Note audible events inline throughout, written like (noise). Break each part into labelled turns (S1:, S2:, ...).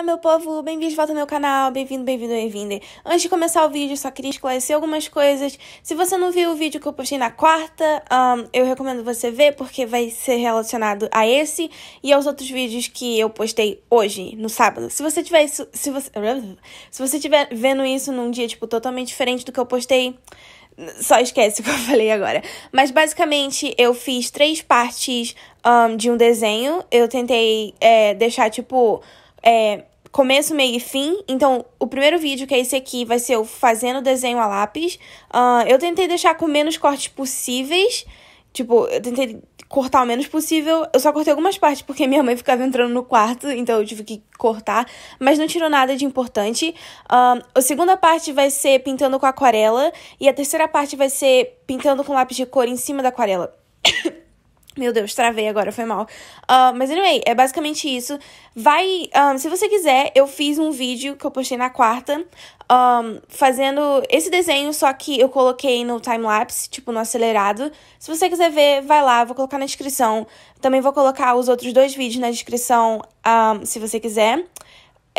S1: Olá, meu povo! Bem-vindo de volta ao meu canal, bem-vindo, bem-vindo, bem-vinda. Antes de começar o vídeo, só queria esclarecer algumas coisas. Se você não viu o vídeo que eu postei na quarta, um, eu recomendo você ver, porque vai ser relacionado a esse e aos outros vídeos que eu postei hoje, no sábado. Se você tiver isso, se você, se você tiver vendo isso num dia, tipo, totalmente diferente do que eu postei, só esquece o que eu falei agora. Mas basicamente eu fiz três partes um, de um desenho. Eu tentei é, deixar, tipo, é, começo, meio e fim. Então, o primeiro vídeo, que é esse aqui, vai ser eu fazendo desenho a lápis. Uh, eu tentei deixar com menos cortes possíveis. Tipo, eu tentei cortar o menos possível. Eu só cortei algumas partes porque minha mãe ficava entrando no quarto, então eu tive que cortar. Mas não tirou nada de importante. Um, a segunda parte vai ser pintando com aquarela. E a terceira parte vai ser pintando com lápis de cor em cima da aquarela. (coughs) Meu Deus, travei agora, foi mal. Uh, mas anyway, é basicamente isso. Vai. Um, se você quiser, eu fiz um vídeo que eu postei na quarta. Um, fazendo esse desenho, só que eu coloquei no time-lapse, tipo no acelerado. Se você quiser ver, vai lá, vou colocar na descrição. Também vou colocar os outros dois vídeos na descrição, um, se você quiser.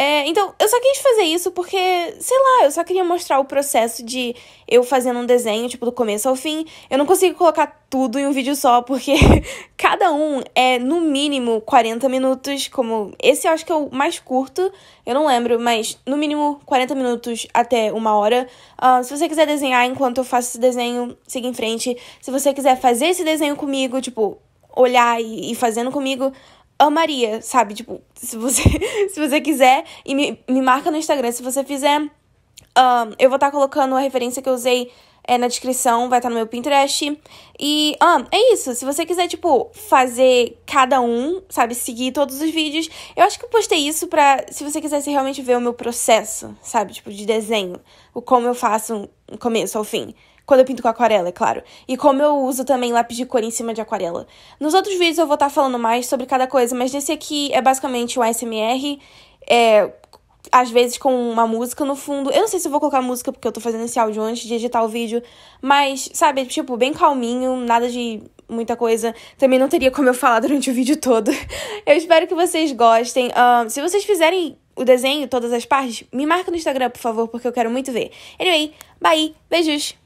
S1: É, então, eu só quis fazer isso porque, sei lá, eu só queria mostrar o processo de eu fazendo um desenho, tipo, do começo ao fim. Eu não consigo colocar tudo em um vídeo só, porque (laughs) cada um é no mínimo 40 minutos, como esse eu acho que é o mais curto, eu não lembro, mas no mínimo 40 minutos até uma hora. Uh, se você quiser desenhar enquanto eu faço esse desenho, siga em frente. Se você quiser fazer esse desenho comigo, tipo, olhar e, e fazendo comigo, amaria, sabe? Tipo, se você, (laughs) se você quiser, e me, me marca no Instagram se você fizer. Um, eu vou estar tá colocando a referência que eu usei é, na descrição, vai estar tá no meu Pinterest. E um, é isso. Se você quiser, tipo, fazer cada um, sabe, seguir todos os vídeos. Eu acho que eu postei isso pra. Se você quisesse realmente ver o meu processo, sabe? Tipo, de desenho. O como eu faço do começo ao fim. Quando eu pinto com aquarela, é claro. E como eu uso também lápis de cor em cima de aquarela. Nos outros vídeos eu vou estar falando mais sobre cada coisa, mas nesse aqui é basicamente o ASMR. É, às vezes com uma música no fundo. Eu não sei se vou colocar música porque eu tô fazendo esse áudio antes de editar o vídeo, mas, sabe, tipo, bem calminho, nada de muita coisa. Também não teria como eu falar durante o vídeo todo. (laughs) Eu espero que vocês gostem. Uh, se vocês fizerem o desenho, todas as partes, me marca no Instagram, por favor, porque eu quero muito ver. Anyway, bye, beijos!